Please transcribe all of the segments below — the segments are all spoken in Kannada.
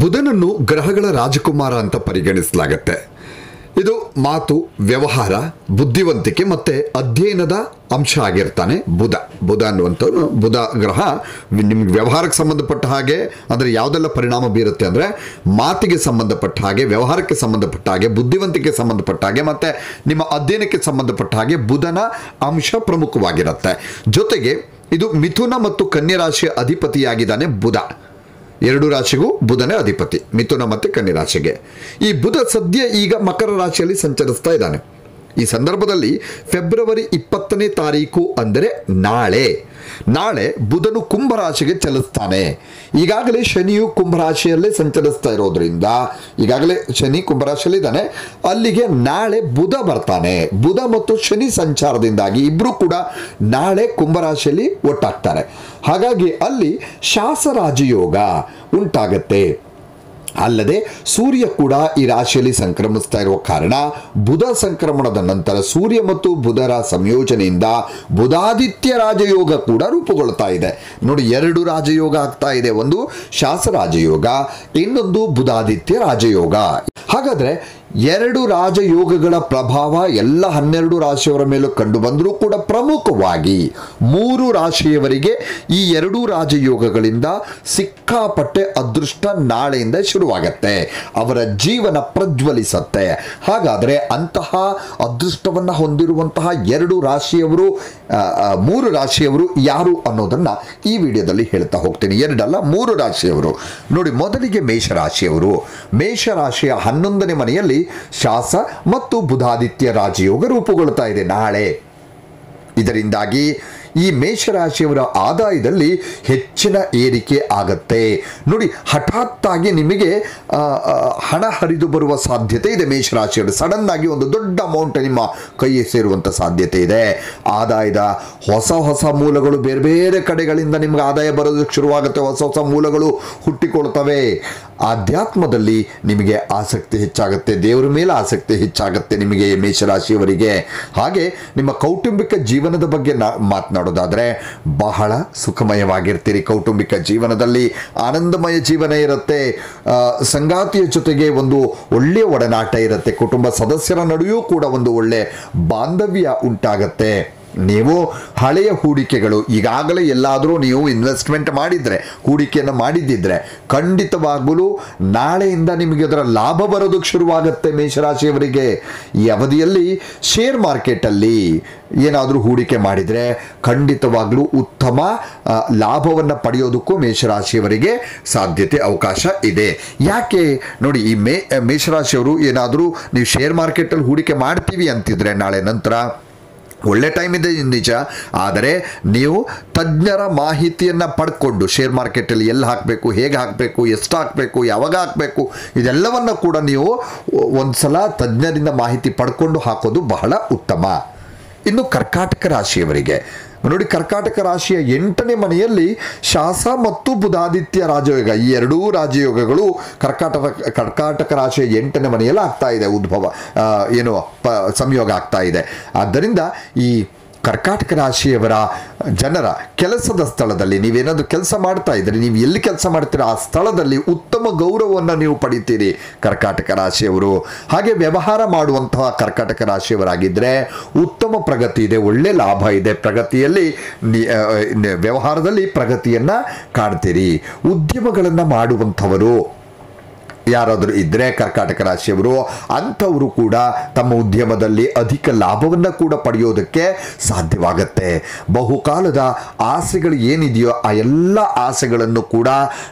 ಬುಧನನ್ನು ಗ್ರಹಗಳ ರಾಜಕುಮಾರ ಅಂತ ಪರಿಗಣಿಸಲಾಗತ್ತೆ. ಇದು ಮಾತು, ವ್ಯವಹಾರ, ಬುದ್ಧಿವಂತಿಕೆ ಮತ್ತೆ ಅಧ್ಯಯನದ ಅಂಶ ಆಗಿರ್ತಾನೆ ಬುಧ. ಬುಧ ಅನ್ನುವಂಥವ್ರು ಬುಧ ಗ್ರಹ ನಿಮ್ಗೆ ವ್ಯವಹಾರಕ್ಕೆ ಸಂಬಂಧಪಟ್ಟ ಹಾಗೆ, ಅಂದರೆ ಯಾವುದೆಲ್ಲ ಪರಿಣಾಮ ಬೀರುತ್ತೆ ಅಂದರೆ ಮಾತಿಗೆ ಸಂಬಂಧಪಟ್ಟ ಹಾಗೆ, ವ್ಯವಹಾರಕ್ಕೆ ಸಂಬಂಧಪಟ್ಟ ಹಾಗೆ ಬುದ್ಧಿವಂತಿಕೆ ಸಂಬಂಧಪಟ್ಟ ಹಾಗೆ ಮತ್ತು ನಿಮ್ಮ ಅಧ್ಯಯನಕ್ಕೆ ಸಂಬಂಧಪಟ್ಟ ಹಾಗೆ ಬುಧನ ಅಂಶ ಪ್ರಮುಖವಾಗಿರುತ್ತೆ. ಜೊತೆಗೆ ಇದು ಮಿಥುನ ಮತ್ತು ಕನ್ಯಾ ರಾಶಿಯ ಅಧಿಪತಿಯಾಗಿದ್ದಾನೆ ಬುಧ. ಎರಡು ರಾಶಿಗೂ ಬುಧನೇ ಅಧಿಪತಿ, ಮಿಥುನ ಮತ್ತು ಕನ್ಯಾ ರಾಶಿಗೆ. ಈ ಬುಧ ಸದ್ಯ ಈಗ ಮಕರ ರಾಶಿಯಲ್ಲಿ ಸಂಚರಿಸ್ತಾ ಇದ್ದಾನೆ. ಈ ಸಂದರ್ಭದಲ್ಲಿ ಫೆಬ್ರವರಿ ಇಪ್ಪತ್ತನೇ ತಾರೀಕು ಅಂದರೆ ನಾಳೆ. ನಾಳೆ ಬುಧನು ಕುಂಭರಾಶಿಗೆ ಚಲಿಸ್ತಾನೆ. ಈಗಾಗಲೇ ಶನಿಯು ಕುಂಭರಾಶಿಯಲ್ಲೇ ಸಂಚರಿಸ್ತಾ ಇರೋದ್ರಿಂದ, ಈಗಾಗಲೇ ಶನಿ ಕುಂಭರಾಶಿಯಲ್ಲಿದ್ದಾನೆ. ಅಲ್ಲಿಗೆ ನಾಳೆ ಬುಧ ಬರ್ತಾನೆ. ಬುಧ ಮತ್ತು ಶನಿ ಸಂಚಾರದಿಂದಾಗಿ ಇಬ್ಬರು ಕೂಡ ನಾಳೆ ಕುಂಭರಾಶಿಯಲ್ಲಿ ಒಟ್ಟಾಗ್ತಾರೆ. ಹಾಗಾಗಿ ಅಲ್ಲಿ ಶಾಸರಾಜಯೋಗ ಉಂಟಾಗತ್ತೆ. ಅಲ್ಲದೆ ಸೂರ್ಯ ಕೂಡ ಈ ರಾಶಿಯಲ್ಲಿ ಸಂಕ್ರಮಿಸ್ತಾ ಇರುವ ಕಾರಣ ಬುಧ ಸಂಕ್ರಮಣದ ನಂತರ ಸೂರ್ಯ ಮತ್ತು ಬುಧರ ಸಂಯೋಜನೆಯಿಂದ ಬುಧಾದಿತ್ಯ ರಾಜಯೋಗ ಕೂಡ ರೂಪುಗೊಳ್ತಾ ಇದೆ. ನೋಡಿ, ಎರಡು ರಾಜಯೋಗ ಆಗ್ತಾ ಇದೆ. ಒಂದು ಶಾಸ ರಾಜಯೋಗ ಇನ್ನೊಂದು ಬುಧಾದಿತ್ಯ ರಾಜಯೋಗ. ಹಾಗಾದ್ರೆ ಎರಡು ರಾಜಯೋಗಗಳ ಪ್ರಭಾವ ಎಲ್ಲ ಹನ್ನೆರಡು ರಾಶಿಯವರ ಮೇಲೂ ಕಂಡು ಬಂದರೂ ಕೂಡ ಪ್ರಮುಖವಾಗಿ ಮೂರು ರಾಶಿಯವರಿಗೆ ಈ ಎರಡೂ ರಾಜಯೋಗಗಳಿಂದ ಸಿಕ್ಕಾಪಟ್ಟೆ ಅದೃಷ್ಟ ನಾಳೆಯಿಂದ ಶುರುವಾಗತ್ತೆ. ಅವರ ಜೀವನ ಪ್ರಜ್ವಲಿಸತ್ತೆ. ಹಾಗಾದರೆ ಅಂತಹ ಅದೃಷ್ಟವನ್ನು ಹೊಂದಿರುವಂತಹ ಎರಡು ರಾಶಿಯವರು ಮೂರು ರಾಶಿಯವರು ಯಾರು ಅನ್ನೋದನ್ನು ಈ ವಿಡಿಯೋದಲ್ಲಿ ಹೇಳ್ತಾ ಹೋಗ್ತೀನಿ. ಎರಡಲ್ಲ, ಮೂರು ರಾಶಿಯವರು. ನೋಡಿ, ಮೊದಲಿಗೆ ಮೇಷರಾಶಿಯವರು. ಮೇಷರಾಶಿಯ ಹನ್ನೊಂದನೇ ಮನೆಯಲ್ಲಿ ಶಾಸ ಮತ್ತು ಬುಧಾದಿತ್ಯ ರಾಜಯೋಗ ರೂಪುಗೊಳ್ತಾ ಇದೆ ನಾಳೆ. ಇದರಿಂದಾಗಿ ಈ ಮೇಷರಾಶಿಯವರ ಆದಾಯದಲ್ಲಿ ಹೆಚ್ಚಿನ ಏರಿಕೆ ಆಗತ್ತೆ. ನೋಡಿ, ಹಠಾತ್ತಾಗಿ ನಿಮಗೆ ಹಣ ಹರಿದು ಬರುವ ಸಾಧ್ಯತೆ ಇದೆ ಮೇಷರಾಶಿಯವರು. ಸಡನ್ ಆಗಿ ಒಂದು ದೊಡ್ಡ ಅಮೌಂಟ್ ನಿಮ್ಮ ಕೈಗೆ ಸೇರುವಂಥ ಸಾಧ್ಯತೆ ಇದೆ. ಆದಾಯದ ಹೊಸ ಹೊಸ ಮೂಲಗಳು ಬೇರೆ ಬೇರೆ ಕಡೆಗಳಿಂದ ನಿಮ್ಗೆ ಆದಾಯ ಬರೋದಕ್ಕೆ ಶುರುವಾಗುತ್ತೆ. ಹೊಸ ಹೊಸ ಮೂಲಗಳು ಹುಟ್ಟಿಕೊಳ್ತವೆ. ಆಧ್ಯಾತ್ಮದಲ್ಲಿ ನಿಮಗೆ ಆಸಕ್ತಿ ಹೆಚ್ಚಾಗುತ್ತೆ, ದೇವರ ಮೇಲೆ ಆಸಕ್ತಿ ಹೆಚ್ಚಾಗುತ್ತೆ ನಿಮಗೆ ಮೇಷರಾಶಿಯವರಿಗೆ. ಹಾಗೆ ನಿಮ್ಮ ಕೌಟುಂಬಿಕ ಜೀವನದ ಬಗ್ಗೆ ನಾ ಮಾತನಾಡೋದಾದರೆ ಬಹಳ ಸುಖಮಯವಾಗಿರ್ತೀರಿ. ಕೌಟುಂಬಿಕ ಜೀವನದಲ್ಲಿ ಆನಂದಮಯ ಜೀವನ ಇರುತ್ತೆ. ಸಂಗಾತಿಯ ಜೊತೆಗೆ ಒಂದು ಒಳ್ಳೆಯ ಒಡನಾಟ ಇರುತ್ತೆ. ಕುಟುಂಬ ಸದಸ್ಯರ ನಡುವೆಯೂ ಕೂಡ ಒಂದು ಒಳ್ಳೆ ಬಾಂಧವ್ಯ ಉಂಟಾಗತ್ತೆ. ನೀವು ಹಳೆಯ ಹೂಡಿಕೆಗಳು, ಈಗಾಗಲೇ ಎಲ್ಲಾದರೂ ನೀವು ಇನ್ವೆಸ್ಟ್ಮೆಂಟ್ ಮಾಡಿದರೆ, ಹೂಡಿಕೆಯನ್ನು ಮಾಡಿದ್ದಿದ್ರೆ, ಖಂಡಿತವಾಗಲೂ ನಾಳೆಯಿಂದ ನಿಮಗೆ ಅದರ ಲಾಭ ಬರೋದಕ್ಕೆ ಶುರುವಾಗುತ್ತೆ ಮೇಷರಾಶಿಯವರಿಗೆ. ಈ ಅವಧಿಯಲ್ಲಿ ಶೇರ್ ಮಾರ್ಕೆಟಲ್ಲಿ ಏನಾದರೂ ಹೂಡಿಕೆ ಮಾಡಿದರೆ ಖಂಡಿತವಾಗಲೂ ಉತ್ತಮ ಲಾಭವನ್ನು ಪಡೆಯೋದಕ್ಕೂ ಮೇಷರಾಶಿಯವರಿಗೆ ಸಾಧ್ಯತೆ ಅವಕಾಶ ಇದೆ. ಯಾಕೆ? ನೋಡಿ, ಈ ಮೇ, ಮೇಷರಾಶಿಯವರು ಏನಾದರೂ ನೀವು ಶೇರ್ ಮಾರ್ಕೆಟಲ್ಲಿ ಹೂಡಿಕೆ ಮಾಡ್ತೀವಿ ಅಂತಿದ್ರೆ ನಾಳೆ ನಂತರ ಒಳ್ಳೆ ಟೈಮ್ ಇದೆ ನಿಜ, ಆದರೆ ನೀವು ತಜ್ಞರ ಮಾಹಿತಿಯನ್ನು ಪಡ್ಕೊಂಡು ಶೇರ್ ಮಾರ್ಕೆಟಲ್ಲಿ ಎಲ್ಲಿ ಹಾಕಬೇಕು, ಹೇಗೆ ಹಾಕಬೇಕು, ಎಷ್ಟು ಹಾಕಬೇಕು, ಯಾವಾಗ ಹಾಕಬೇಕು, ಇದೆಲ್ಲವನ್ನು ಕೂಡ ನೀವು ಒಂದು ಸಲ ತಜ್ಞರಿಂದ ಮಾಹಿತಿ ಪಡ್ಕೊಂಡು ಹಾಕೋದು ಬಹಳ ಉತ್ತಮ. ಇನ್ನು ಕರ್ಕಾಟಕ ರಾಶಿಯವರಿಗೆ. ನೋಡಿ, ಕರ್ಕಾಟಕ ರಾಶಿಯ ಎಂಟನೇ ಮನೆಯಲ್ಲಿ ಶಾಸ ಮತ್ತು ಬುಧಾದಿತ್ಯ ರಾಜಯೋಗ, ಈ ಎರಡೂ ರಾಜಯೋಗಗಳು ಕರ್ಕಾಟಕ ಕರ್ಕಾಟಕ ರಾಶಿಯ ಎಂಟನೇ ಮನೆಯಲ್ಲಿ ಆಗ್ತಾ ಇದೆ, ಉದ್ಭವ ಏನು ಸಂಯೋಗ ಆಗ್ತಾ ಇದೆ. ಆದ್ದರಿಂದ ಈ ಕರ್ಕಾಟಕ ರಾಶಿಯವರ ಜನರ ಕೆಲಸದ ಸ್ಥಳದಲ್ಲಿ ನೀವೇನಾದರೂ ಕೆಲಸ ಮಾಡ್ತಾ ಇದ್ದರೆ ನೀವು ಎಲ್ಲಿ ಕೆಲಸ ಮಾಡ್ತೀರೋ ಆ ಸ್ಥಳದಲ್ಲಿ ಉತ್ತಮ ಗೌರವವನ್ನು ನೀವು ಪಡಿತೀರಿ ಕರ್ಕಾಟಕ ರಾಶಿಯವರು. ಹಾಗೆ ವ್ಯವಹಾರ ಮಾಡುವಂತಹ ಕರ್ಕಾಟಕ ರಾಶಿಯವರಾಗಿದ್ದರೆ ಉತ್ತಮ ಪ್ರಗತಿ ಇದೆ, ಒಳ್ಳೆ ಲಾಭ ಇದೆ. ಪ್ರಗತಿಯಲ್ಲಿ ವ್ಯವಹಾರದಲ್ಲಿ ಪ್ರಗತಿಯನ್ನು ಕಾಣ್ತೀರಿ. ಉದ್ಯಮಗಳನ್ನು ಮಾಡುವಂಥವರು ಯಾರಾದರೂ ಇದ್ರೆ ಕರ್ಕಾಟಕ ರಾಶಿಯವರು, ಅಂಥವರು ಕೂಡ ತಮ್ಮ ಉದ್ಯಮದಲ್ಲಿ ಅಧಿಕ ಲಾಭವನ್ನು ಕೂಡ ಪಡೆಯೋದಕ್ಕೆ ಸಾಧ್ಯವಾಗುತ್ತೆ. ಬಹುಕಾಲದ ಆಸೆಗಳು ಏನಿದೆಯೋ ಆ ಎಲ್ಲ ಆಸೆಗಳನ್ನು ಕೂಡ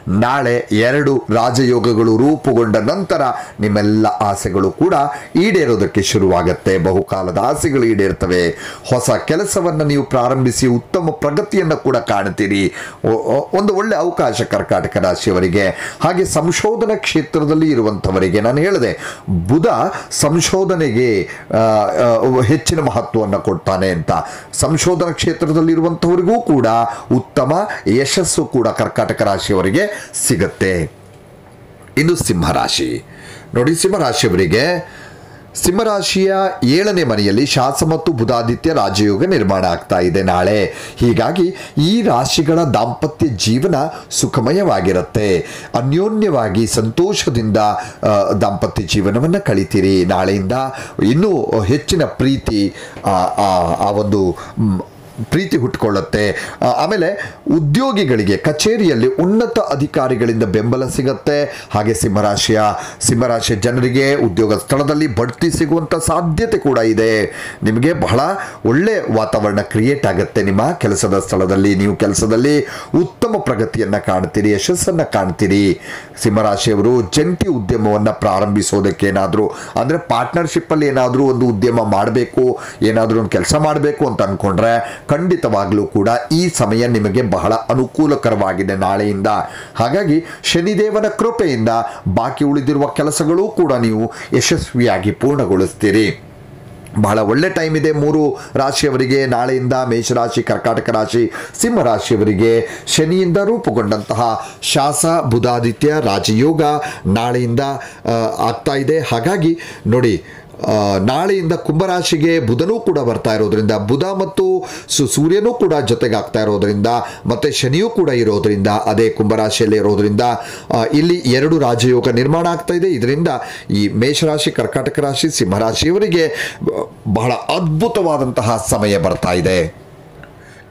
ನಾಳೆ ಎರಡು ರಾಜಯೋಗಗಳು ರೂಪುಗೊಂಡ ನಂತರ ನಿಮ್ಮೆಲ್ಲ ಆಸೆಗಳು ಕೂಡ ಈಡೇರೋದಕ್ಕೆ ಶುರುವಾಗುತ್ತೆ. ಬಹುಕಾಲದ ಆಸೆಗಳು ಈಡೇರ್ತವೆ. ಹೊಸ ಕೆಲಸವನ್ನು ನೀವು ಪ್ರಾರಂಭಿಸಿ ಉತ್ತಮ ಪ್ರಗತಿಯನ್ನು ಕೂಡ ಒ- ಒಂದು ಒಳ್ಳೆ ಅವಕಾಶ ಕರ್ಕಾಟಕ ರಾಶಿಯವರಿಗೆ. ಹಾಗೆ ಸಂಶೋಧನಾ ಕ್ಷೇತ್ರದಲ್ಲಿ ಇರುವಂಥವರಿಗೆ ನಾನು ಹೇಳಿದೆ, ಬುಧ ಸಂಶೋಧನೆಗೆ ಹೆಚ್ಚಿನ ಮಹತ್ವವನ್ನು ಕೊಡ್ತಾನೆ ಅಂತ. ಸಂಶೋಧನಾ ಕ್ಷೇತ್ರದಲ್ಲಿ ಇರುವಂಥವರಿಗೂ ಕೂಡ ಉತ್ತಮ ಯಶಸ್ಸು ಕೂಡ ಕರ್ಕಾಟಕ ರಾಶಿಯವರಿಗೆ ಸಿಗತ್ತೆ. ಇನ್ನು ಸಿಂಹರಾಶಿ ನೋಡಿ ಸಿಂಹರಾಶಿಯವರಿಗೆ ಸಿಂಹರಾಶಿಯ ಏಳನೇ ಮನೆಯಲ್ಲಿ ಶಾಸ ಮತ್ತು ಬುಧಾದಿತ್ಯ ರಾಜಯೋಗ ನಿರ್ಮಾಣ ಆಗ್ತಾ ಇದೆ ನಾಳೆ. ಹೀಗಾಗಿ ಈ ರಾಶಿಗಳ ದಾಂಪತ್ಯ ಜೀವನ ಸುಖಮಯವಾಗಿರುತ್ತೆ. ಅನ್ಯೋನ್ಯವಾಗಿ ಸಂತೋಷದಿಂದ ದಾಂಪತ್ಯ ಜೀವನವನ್ನು ಕಳಿತೀರಿ. ನಾಳೆಯಿಂದ ಇನ್ನೂ ಹೆಚ್ಚಿನ ಪ್ರೀತಿ ಆ, ಒಂದು ಪ್ರೀತಿ ಹುಟ್ಕೊಳ್ಳುತ್ತೆ. ಆಮೇಲೆ ಉದ್ಯೋಗಿಗಳಿಗೆ ಕಚೇರಿಯಲ್ಲಿ ಉನ್ನತ ಅಧಿಕಾರಿಗಳಿಂದ ಬೆಂಬಲ ಸಿಗುತ್ತೆ. ಹಾಗೆ ಸಿಂಹರಾಶಿಯ ಸಿಂಹರಾಶಿಯ ಜನರಿಗೆ ಉದ್ಯೋಗ ಸ್ಥಳದಲ್ಲಿ ಬಡ್ತಿ ಸಿಗುವಂಥ ಸಾಧ್ಯತೆ ಕೂಡ ಇದೆ. ನಿಮಗೆ ಬಹಳ ಒಳ್ಳೆ ವಾತಾವರಣ ಕ್ರಿಯೇಟ್ ಆಗುತ್ತೆ ನಿಮ್ಮ ಕೆಲಸದ ಸ್ಥಳದಲ್ಲಿ. ನೀವು ಕೆಲಸದಲ್ಲಿ ಉತ್ತಮ ಪ್ರಗತಿಯನ್ನು ಕಾಣ್ತೀರಿ, ಯಶಸ್ಸನ್ನು ಕಾಣ್ತೀರಿ. ಸಿಂಹರಾಶಿಯವರು ಜಂಟಿ ಉದ್ಯಮವನ್ನು ಪ್ರಾರಂಭಿಸೋದಕ್ಕೆ ಏನಾದರೂ, ಅಂದರೆ ಪಾರ್ಟ್ನರ್ಶಿಪ್ಪಲ್ಲಿ ಏನಾದರೂ ಒಂದು ಉದ್ಯಮ ಮಾಡಬೇಕು, ಏನಾದರೂ ಒಂದು ಕೆಲಸ ಮಾಡಬೇಕು ಅಂತ ಅಂದ್ಕೊಂಡ್ರೆ ಖಂಡಿತವಾಗ್ಲೂ ಕೂಡ ಈ ಸಮಯ ನಿಮಗೆ ಬಹಳ ಅನುಕೂಲಕರವಾಗಿದೆ ನಾಳೆಯಿಂದ. ಹಾಗಾಗಿ ಶನಿದೇವನ ಕೃಪೆಯಿಂದ ಬಾಕಿ ಉಳಿದಿರುವ ಕೆಲಸಗಳೂ ಕೂಡ ನೀವು ಯಶಸ್ವಿಯಾಗಿ ಪೂರ್ಣಗೊಳಿಸ್ತೀರಿ. ಬಹಳ ಒಳ್ಳೆ ಟೈಮ್ ಇದೆ ಮೂರು ರಾಶಿಯವರಿಗೆ. ನಾಳೆಯಿಂದ ಮೇಷರಾಶಿ, ಕರ್ಕಾಟಕ ರಾಶಿ, ಸಿಂಹ ರಾಶಿಯವರಿಗೆ ಶನಿಯಿಂದ ರೂಪುಗೊಂಡಂತಹ ಶಾಸ, ಬುಧಾದಿತ್ಯ, ರಾಜಯೋಗ ನಾಳೆಯಿಂದ ಆಗ್ತಾ ಇದೆ. ಹಾಗಾಗಿ ನೋಡಿ ನಾಳೆಯಿಂದ ಕುಂಭರಾಶಿಗೆ ಬುಧನೂ ಕೂಡ ಬರ್ತಾ ಇರೋದ್ರಿಂದ ಬುಧ ಮತ್ತು ಸೂರ್ಯನೂ ಕೂಡ ಜೊತೆಗೆ ಆಗ್ತಾ ಇರೋದ್ರಿಂದ ಮತ್ತೆ ಶನಿಯೂ ಕೂಡ ಇರೋದ್ರಿಂದ ಅದೇ ಕುಂಭರಾಶಿಯಲ್ಲಿ ಇರೋದ್ರಿಂದ ಇಲ್ಲಿ ಎರಡು ರಾಜಯೋಗ ನಿರ್ಮಾಣ ಆಗ್ತಾ ಇದೆ. ಇದರಿಂದ ಈ ಮೇಷರಾಶಿ, ಕರ್ಕಾಟಕ ರಾಶಿ, ಸಿಂಹರಾಶಿಯವರಿಗೆ ಬಹಳ ಅದ್ಭುತವಾದಂತಹ ಸಮಯ ಬರ್ತಾ ಇದೆ.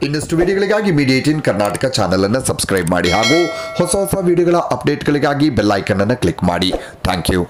ಇನ್ನಷ್ಟು ವಿಡಿಯೋಗಳಿಗಾಗಿ ಮೀಡಿಯಾ ಏಟೀನ್ ಕರ್ನಾಟಕ ಚಾನಲನ್ನು ಸಬ್ಸ್ಕ್ರೈಬ್ ಮಾಡಿ ಹಾಗೂ ಹೊಸ ಹೊಸ ವಿಡಿಯೋಗಳ ಅಪ್ಡೇಟ್ಗಳಿಗಾಗಿ ಬೆಲ್ ಐಕನ್ ಅನ್ನು ಕ್ಲಿಕ್ ಮಾಡಿ. Thank you.